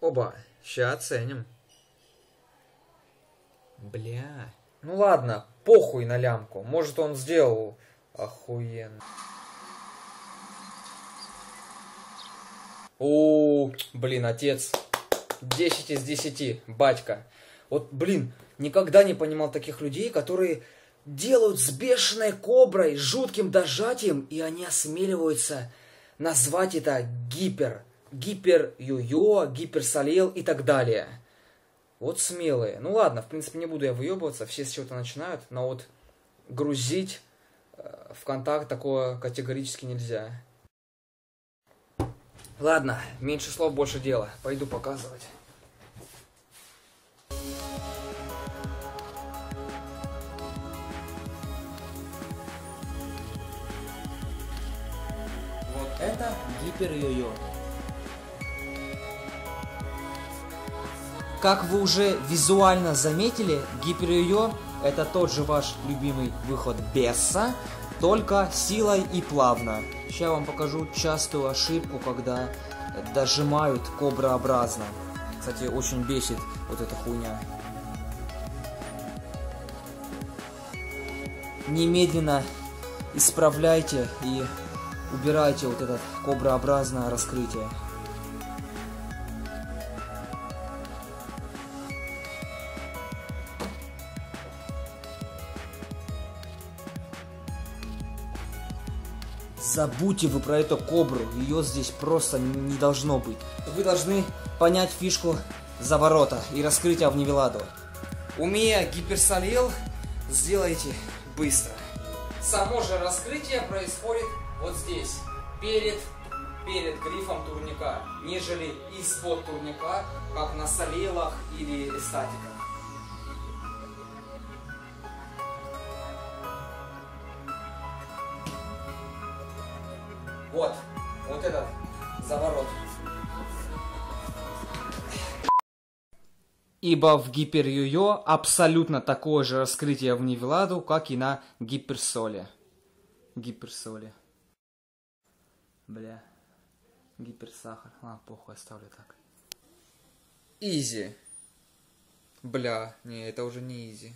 Оба, ща оценим. Бля. Ну ладно, похуй на лямку. Может он сделал охуенно. О, блин, отец. 10 из 10, батька. Вот, блин, никогда не понимал таких людей, которые делают с бешеной коброй, жутким дожатием, и они осмеливаются назвать это гипер, гипер йо-йо, гипер солел и так далее. Вот смелые. Ну ладно, в принципе, не буду я выебываться, все с чего-то начинают, но вот грузить э, в контакт такое категорически нельзя. Ладно, меньше слов, больше дела. Пойду показывать. Вот это гипер Как вы уже визуально заметили, гипер йо это тот же ваш любимый выход Бесса, только силой и плавно. Сейчас вам покажу частую ошибку, когда дожимают кобраобразно. Кстати, очень бесит вот эта хуйня. Немедленно исправляйте и убирайте вот это кобраобразное раскрытие. Забудьте вы про эту кобру, ее здесь просто не должно быть. Вы должны понять фишку заворота и раскрытия в Невеладу. Умея гиперсолил, сделайте быстро. Само же раскрытие происходит вот здесь, перед, перед грифом турника, нежели из-под турника, как на солелах или статиках. Вот, вот этот заворот. Ибо в гипер-юйо абсолютно такое же раскрытие в Невеладу, как и на гиперсоле. Гиперсоле. Бля. Гиперсахар. А, похуй, оставлю так. Изи. Бля, не, это уже не изи.